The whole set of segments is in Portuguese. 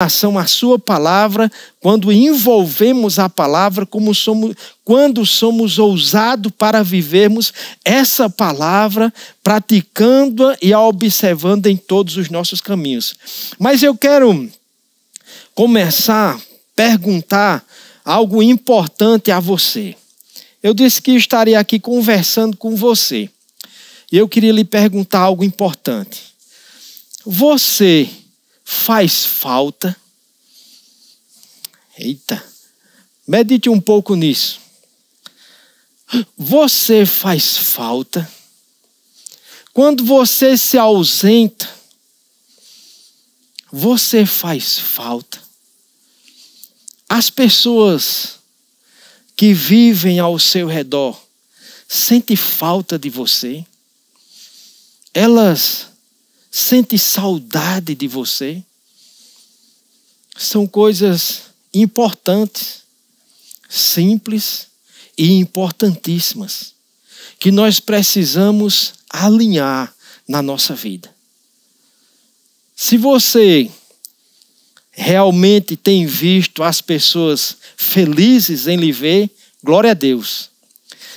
relação à sua palavra, quando envolvemos a palavra, como somos, quando somos ousados para vivermos essa palavra, praticando-a e a observando em todos os nossos caminhos. Mas eu quero começar a perguntar algo importante a você. Eu disse que estaria aqui conversando com você. E eu queria lhe perguntar algo importante. Você faz falta? Eita, medite um pouco nisso. Você faz falta? Quando você se ausenta, você faz falta. As pessoas que vivem ao seu redor sentem falta de você. Elas sente saudade de você. São coisas importantes, simples e importantíssimas, que nós precisamos alinhar na nossa vida. Se você realmente tem visto as pessoas felizes em lhe ver, glória a Deus.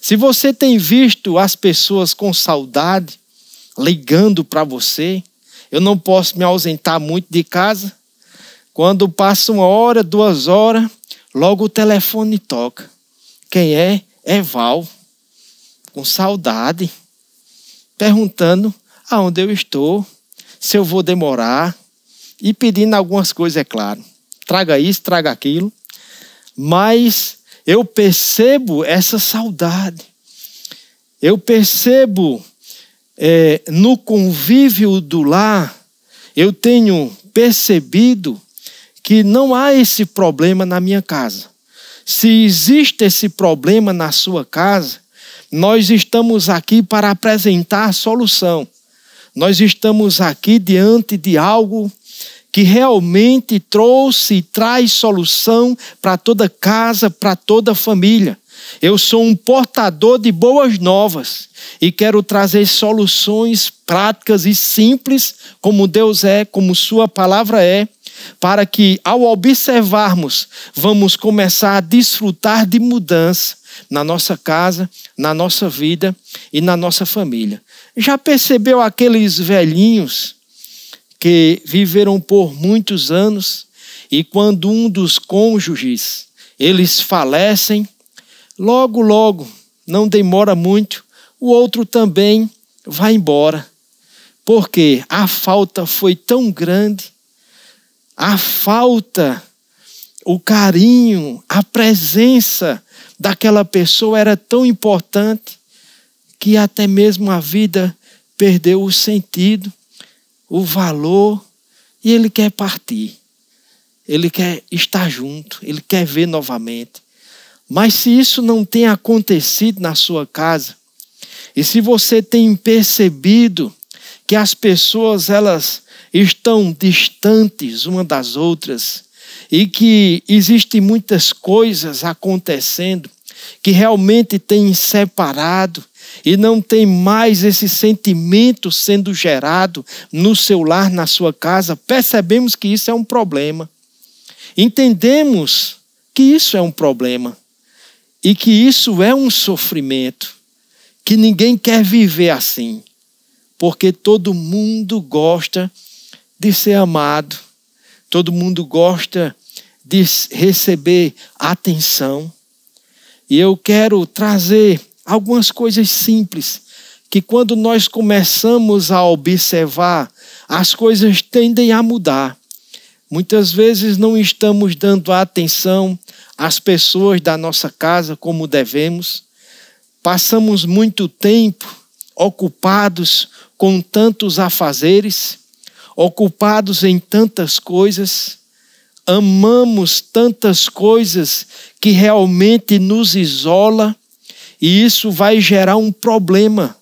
Se você tem visto as pessoas com saudade, ligando para você. Eu não posso me ausentar muito de casa. Quando passa uma hora, duas horas, logo o telefone toca. Quem é? É Val. Com saudade. Perguntando aonde eu estou, se eu vou demorar. E pedindo algumas coisas, é claro. Traga isso, traga aquilo. Mas eu percebo essa saudade. Eu percebo é, no convívio do lar, eu tenho percebido que não há esse problema na minha casa. Se existe esse problema na sua casa, nós estamos aqui para apresentar a solução. Nós estamos aqui diante de algo que realmente trouxe e traz solução para toda casa, para toda família. Eu sou um portador de boas novas e quero trazer soluções práticas e simples, como Deus é, como Sua palavra é, para que, ao observarmos, vamos começar a desfrutar de mudança na nossa casa, na nossa vida e na nossa família. Já percebeu aqueles velhinhos que viveram por muitos anos e quando um dos cônjuges eles falecem, Logo, logo, não demora muito, o outro também vai embora. Porque a falta foi tão grande, a falta, o carinho, a presença daquela pessoa era tão importante que até mesmo a vida perdeu o sentido, o valor, e ele quer partir. Ele quer estar junto, ele quer ver novamente. Mas se isso não tem acontecido na sua casa, e se você tem percebido que as pessoas elas estão distantes uma das outras e que existem muitas coisas acontecendo que realmente têm separado e não tem mais esse sentimento sendo gerado no seu lar, na sua casa, percebemos que isso é um problema. Entendemos que isso é um problema e que isso é um sofrimento, que ninguém quer viver assim, porque todo mundo gosta de ser amado, todo mundo gosta de receber atenção. E eu quero trazer algumas coisas simples que quando nós começamos a observar, as coisas tendem a mudar. Muitas vezes não estamos dando atenção as pessoas da nossa casa como devemos. Passamos muito tempo ocupados com tantos afazeres, ocupados em tantas coisas, amamos tantas coisas que realmente nos isola e isso vai gerar um problema.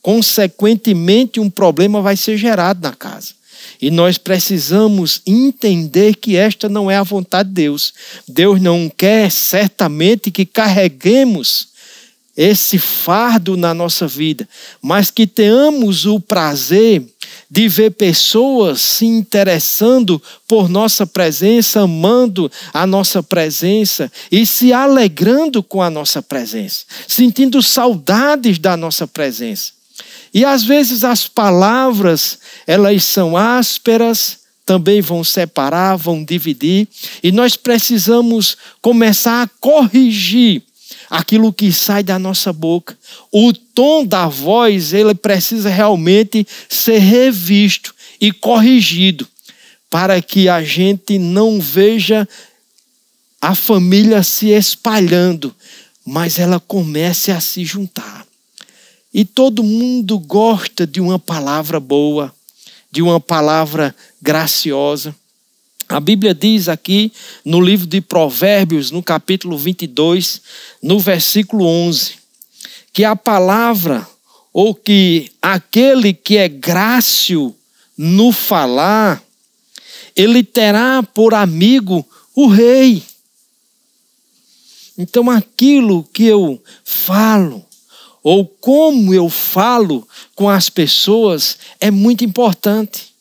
Consequentemente, um problema vai ser gerado na casa. E nós precisamos entender que esta não é a vontade de Deus. Deus não quer certamente que carreguemos esse fardo na nossa vida, mas que tenhamos o prazer de ver pessoas se interessando por nossa presença, amando a nossa presença e se alegrando com a nossa presença, sentindo saudades da nossa presença. E às vezes as palavras, elas são ásperas, também vão separar, vão dividir, e nós precisamos começar a corrigir aquilo que sai da nossa boca. O tom da voz, ele precisa realmente ser revisto e corrigido, para que a gente não veja a família se espalhando, mas ela comece a se juntar. E todo mundo gosta de uma palavra boa, de uma palavra graciosa. A Bíblia diz aqui no livro de Provérbios, no capítulo 22, no versículo 11, que a palavra, ou que aquele que é grácil no falar, ele terá por amigo o rei. Então, aquilo que eu falo, ou como eu falo com as pessoas é muito importante.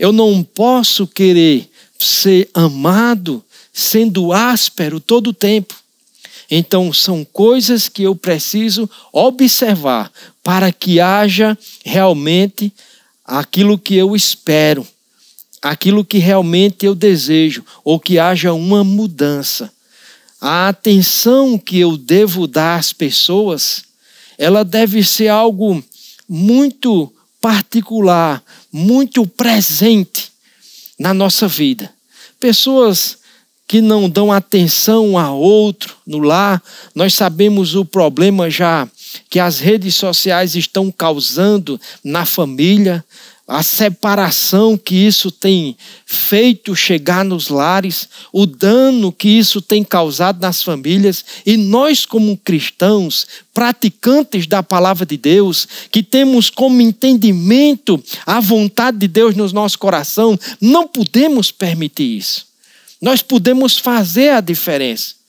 Eu não posso querer ser amado sendo áspero todo o tempo. Então, são coisas que eu preciso observar para que haja realmente aquilo que eu espero, aquilo que realmente eu desejo, ou que haja uma mudança. A atenção que eu devo dar às pessoas ela deve ser algo muito particular, muito presente na nossa vida. Pessoas que não dão atenção a outro no lar, nós sabemos o problema já que as redes sociais estão causando na família, a separação que isso tem feito chegar nos lares, o dano que isso tem causado nas famílias, e nós, como cristãos, praticantes da palavra de Deus, que temos como entendimento a vontade de Deus no nosso coração, não podemos permitir isso. Nós podemos fazer a diferença.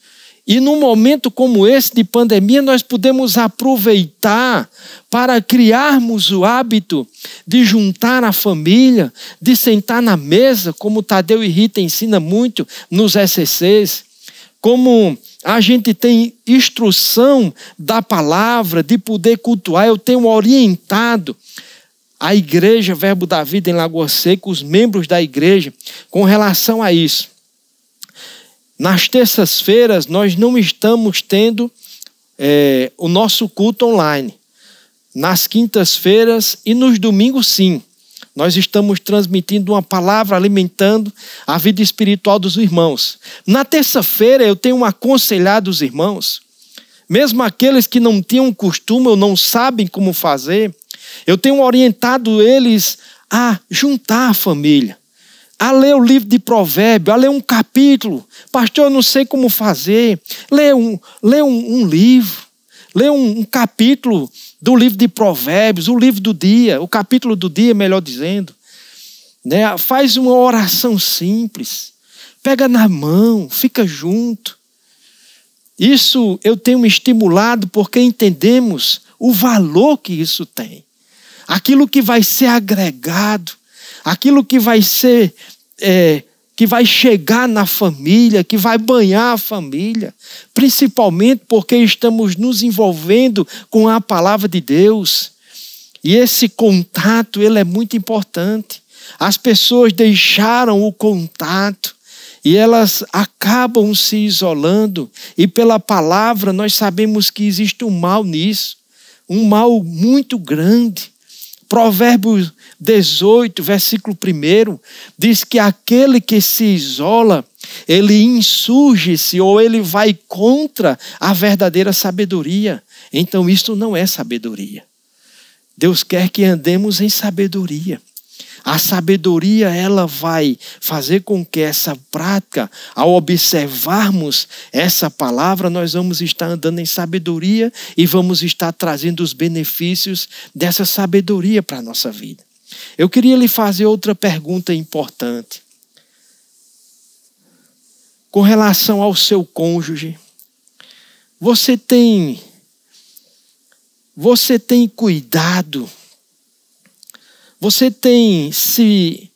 E num momento como esse de pandemia, nós podemos aproveitar para criarmos o hábito de juntar a família, de sentar na mesa, como Tadeu e Rita ensina muito nos SCCs, como a gente tem instrução da palavra, de poder cultuar, eu tenho orientado a igreja Verbo da Vida em Lagoa Seca, os membros da igreja, com relação a isso. Nas terças-feiras, nós não estamos tendo é, o nosso culto online. Nas quintas-feiras e nos domingos, sim. Nós estamos transmitindo uma palavra, alimentando a vida espiritual dos irmãos. Na terça-feira, eu tenho aconselhado os irmãos, mesmo aqueles que não tinham costume ou não sabem como fazer, eu tenho orientado eles a juntar a família a ler o livro de Provérbios, a ler um capítulo. Pastor, eu não sei como fazer. Lê um, lê um, um livro, lê um, um, capítulo do livro de Provérbios, o livro do dia, o capítulo do dia, melhor dizendo. Né? Faz uma oração simples, pega na mão, fica junto. Isso eu tenho me estimulado porque entendemos o valor que isso tem. Aquilo que vai ser agregado aquilo que vai ser, é, que vai chegar na família, que vai banhar a família, principalmente porque estamos nos envolvendo com a palavra de Deus. E esse contato, ele é muito importante. As pessoas deixaram o contato e elas acabam se isolando, e pela palavra nós sabemos que existe um mal nisso, um mal muito grande. Provérbios 18, versículo 1, diz que aquele que se isola, ele insurge-se ou ele vai contra a verdadeira sabedoria. Então, isto não é sabedoria. Deus quer que andemos em sabedoria. A sabedoria ela vai fazer com que essa prática, ao observarmos essa palavra, nós vamos estar andando em sabedoria e vamos estar trazendo os benefícios dessa sabedoria para a nossa vida. Eu queria lhe fazer outra pergunta importante. Com relação ao seu cônjuge, você tem você tem cuidado Você tem se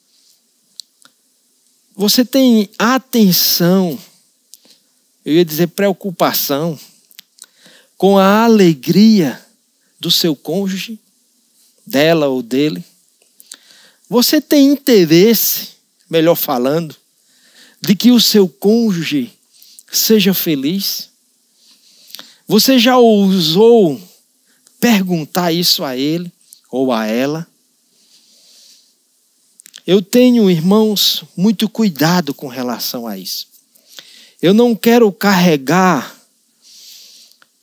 você tem atenção, eu ia dizer preocupação com a alegria do seu cônjuge, dela ou dele? Você tem interesse, melhor falando, de que o seu cônjuge seja feliz? Você já ousou perguntar isso a ele ou a ela? Eu tenho, irmãos, muito cuidado com relação a isso. Eu não quero carregar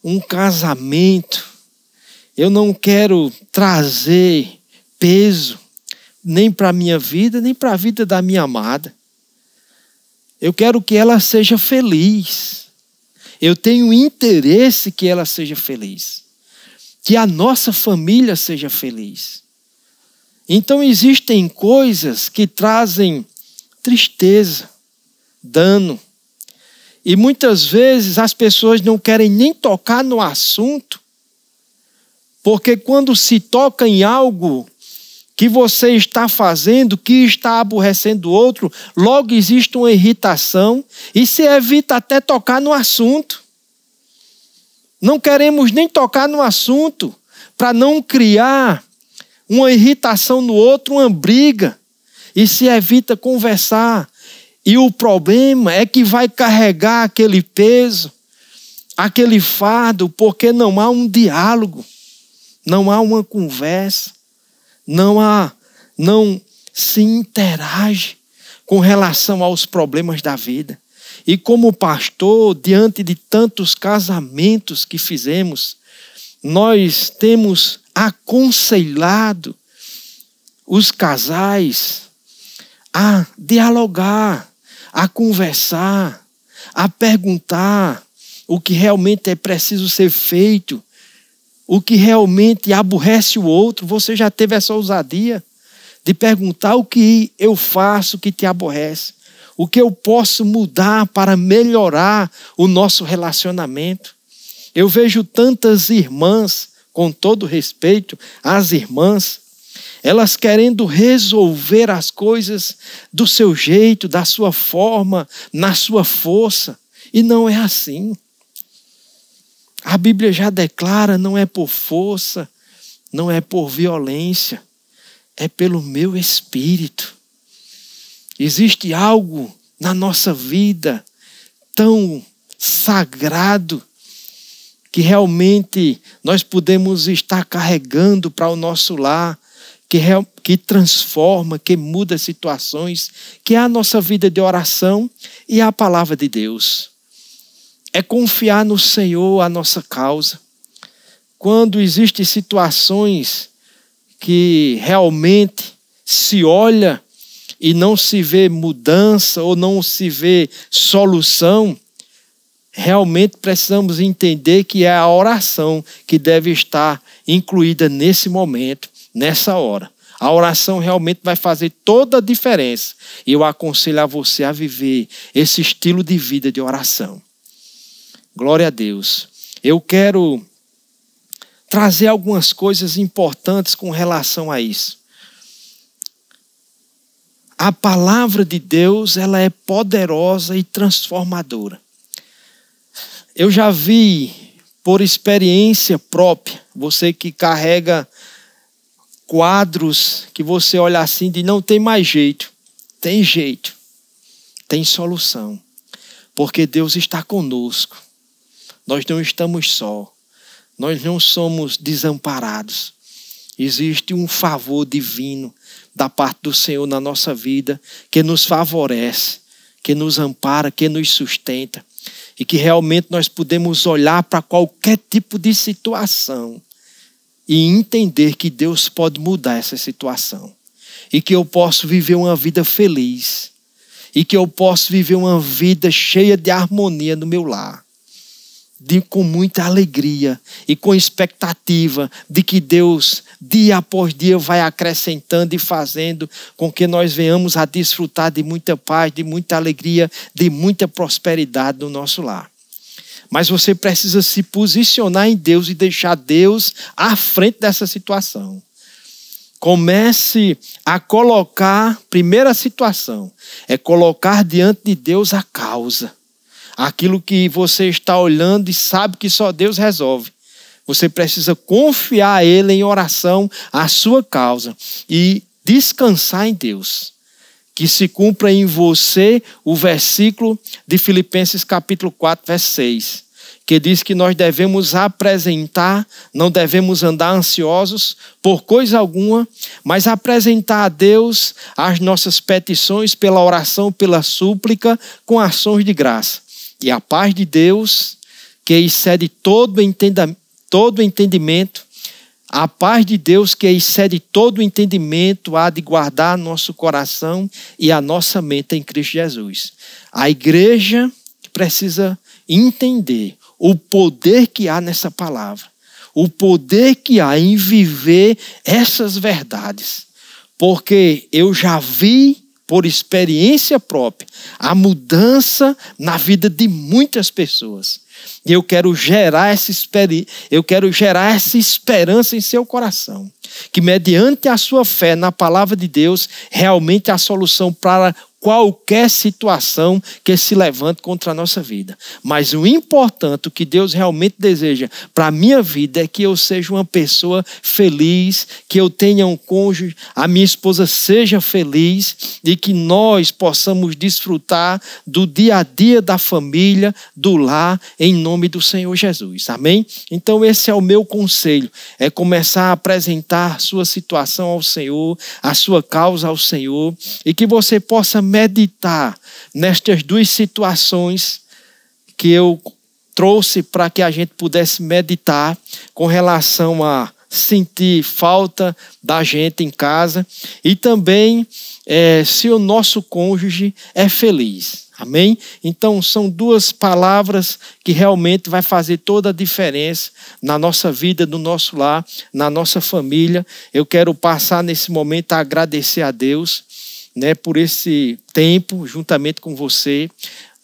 um casamento, eu não quero trazer peso nem para a minha vida, nem para a vida da minha amada. Eu quero que ela seja feliz. Eu tenho interesse que ela seja feliz. Que a nossa família seja feliz. Então existem coisas que trazem tristeza, dano. E muitas vezes as pessoas não querem nem tocar no assunto, porque quando se toca em algo que você está fazendo, que está aborrecendo o outro, logo existe uma irritação e se evita até tocar no assunto. Não queremos nem tocar no assunto para não criar uma irritação no outro, uma briga, e se evita conversar. E o problema é que vai carregar aquele peso, aquele fardo, porque não há um diálogo, não há uma conversa não há, não se interage com relação aos problemas da vida. E como pastor, diante de tantos casamentos que fizemos, nós temos aconselhado os casais a dialogar, a conversar, a perguntar o que realmente é preciso ser feito o que realmente aborrece o outro, você já teve essa ousadia de perguntar o que eu faço que te aborrece, o que eu posso mudar para melhorar o nosso relacionamento. Eu vejo tantas irmãs, com todo respeito, as irmãs, elas querendo resolver as coisas do seu jeito, da sua forma, na sua força, e não é assim. A Bíblia já declara: não é por força, não é por violência, é pelo meu espírito. Existe algo na nossa vida tão sagrado que realmente nós podemos estar carregando para o nosso lar, que, que transforma, que muda situações, que é a nossa vida de oração e a palavra de Deus é confiar no Senhor a nossa causa. Quando existem situações que realmente se olha e não se vê mudança ou não se vê solução, realmente precisamos entender que é a oração que deve estar incluída nesse momento, nessa hora. A oração realmente vai fazer toda a diferença. E eu aconselho a você a viver esse estilo de vida de oração. Glória a Deus. Eu quero trazer algumas coisas importantes com relação a isso. A palavra de Deus, ela é poderosa e transformadora. Eu já vi por experiência própria, você que carrega quadros que você olha assim de não tem mais jeito. Tem jeito. Tem solução. Porque Deus está conosco. Nós não estamos só. Nós não somos desamparados. Existe um favor divino da parte do Senhor na nossa vida que nos favorece, que nos ampara, que nos sustenta e que realmente nós podemos olhar para qualquer tipo de situação e entender que Deus pode mudar essa situação e que eu posso viver uma vida feliz e que eu posso viver uma vida cheia de harmonia no meu lar de, com muita alegria e com expectativa de que Deus, dia após dia, vai acrescentando e fazendo com que nós venhamos a desfrutar de muita paz, de muita alegria, de muita prosperidade no nosso lar. Mas você precisa se posicionar em Deus e deixar Deus à frente dessa situação. Comece a colocar, primeira situação, é colocar diante de Deus a causa. Aquilo que você está olhando e sabe que só Deus resolve. Você precisa confiar a Ele em oração a sua causa e descansar em Deus. Que se cumpra em você o versículo de Filipenses capítulo 4, verso 6 que diz que nós devemos apresentar, não devemos andar ansiosos por coisa alguma, mas apresentar a Deus as nossas petições pela oração, pela súplica, com ações de graça. E a paz de Deus, que excede todo, todo entendimento, a paz de Deus, que excede todo entendimento, há de guardar nosso coração e a nossa mente em Cristo Jesus. A igreja precisa entender o poder que há nessa palavra, o poder que há em viver essas verdades. Porque eu já vi por experiência própria a mudança na vida de muitas pessoas. E eu quero gerar essa eu quero gerar essa esperança em seu coração, que mediante a sua fé na palavra de Deus, realmente a solução para qualquer situação que se levante contra a nossa vida. Mas o importante, o que Deus realmente deseja para a minha vida é que eu seja uma pessoa feliz, que eu tenha um cônjuge, a minha esposa seja feliz e que nós possamos desfrutar do dia a dia da família, do lar, em nome do Senhor Jesus. Amém? Então esse é o meu conselho, é começar a apresentar sua situação ao Senhor, a sua causa ao Senhor e que você possa meditar nestas duas situações que eu trouxe para que a gente pudesse meditar com relação a sentir falta da gente em casa e também é, se o nosso cônjuge é feliz. Amém? Então são duas palavras que realmente vai fazer toda a diferença na nossa vida, no nosso lar, na nossa família. Eu quero passar nesse momento a agradecer a Deus né, por esse tempo juntamente com você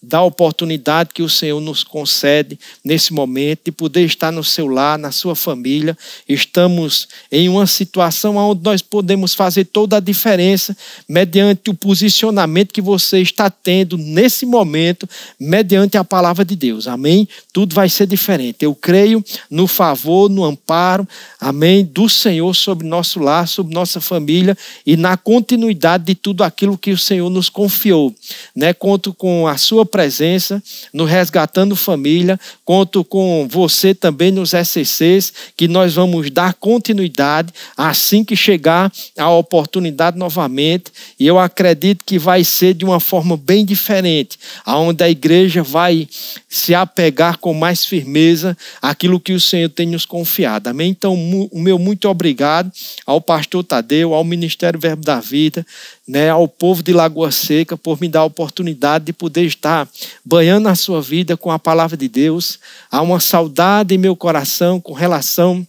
da oportunidade que o Senhor nos concede nesse momento de poder estar no seu lar, na sua família. Estamos em uma situação onde nós podemos fazer toda a diferença mediante o posicionamento que você está tendo nesse momento, mediante a palavra de Deus. Amém? Tudo vai ser diferente. Eu creio no favor, no amparo, amém, do Senhor sobre nosso lar, sobre nossa família e na continuidade de tudo aquilo que o Senhor nos confiou. Né? Conto com a sua presença no Resgatando Família. Conto com você também nos SCCs, que nós vamos dar continuidade assim que chegar a oportunidade novamente. E eu acredito que vai ser de uma forma bem diferente, aonde a igreja vai se apegar com mais firmeza àquilo que o Senhor tem nos confiado. Amém? Então, o meu muito obrigado ao pastor Tadeu, ao Ministério Verbo da Vida, né, ao povo de Lagoa Seca por me dar a oportunidade de poder estar banhando a sua vida com a palavra de Deus. Há uma saudade em meu coração com relação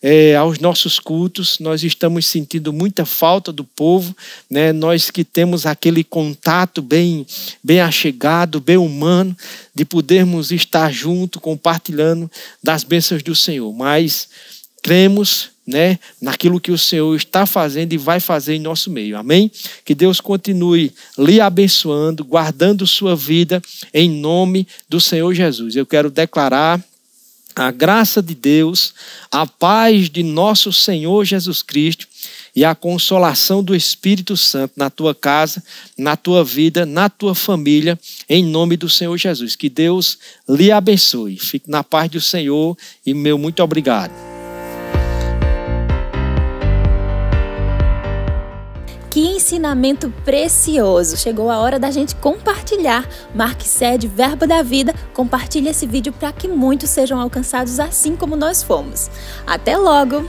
é, aos nossos cultos. Nós estamos sentindo muita falta do povo, né? nós que temos aquele contato bem, bem achegado, bem humano, de podermos estar junto, compartilhando das bênçãos do Senhor. Mas cremos né, naquilo que o Senhor está fazendo e vai fazer em nosso meio. Amém? Que Deus continue lhe abençoando, guardando sua vida em nome do Senhor Jesus. Eu quero declarar a graça de Deus, a paz de nosso Senhor Jesus Cristo e a consolação do Espírito Santo na tua casa, na tua vida, na tua família, em nome do Senhor Jesus. Que Deus lhe abençoe. Fique na paz do Senhor e meu muito obrigado. Ensinamento precioso! Chegou a hora da gente compartilhar. Marque sede Verbo da Vida, compartilhe esse vídeo para que muitos sejam alcançados assim como nós fomos. Até logo!